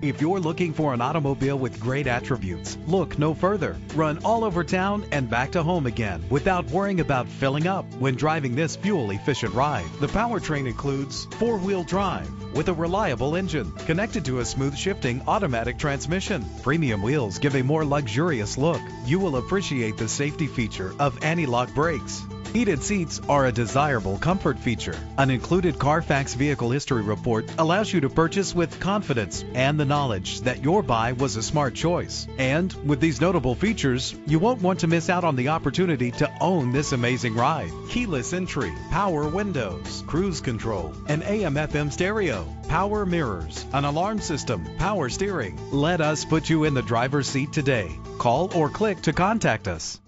If you're looking for an automobile with great attributes, look no further. Run all over town and back to home again without worrying about filling up when driving this fuel efficient ride. The powertrain includes four wheel drive with a reliable engine connected to a smooth shifting automatic transmission. Premium wheels give a more luxurious look. You will appreciate the safety feature of anti-lock brakes. Heated seats are a desirable comfort feature. An included Carfax vehicle history report allows you to purchase with confidence and the knowledge that your buy was a smart choice. And with these notable features, you won't want to miss out on the opportunity to own this amazing ride. Keyless entry, power windows, cruise control, an AM FM stereo, power mirrors, an alarm system, power steering. Let us put you in the driver's seat today. Call or click to contact us.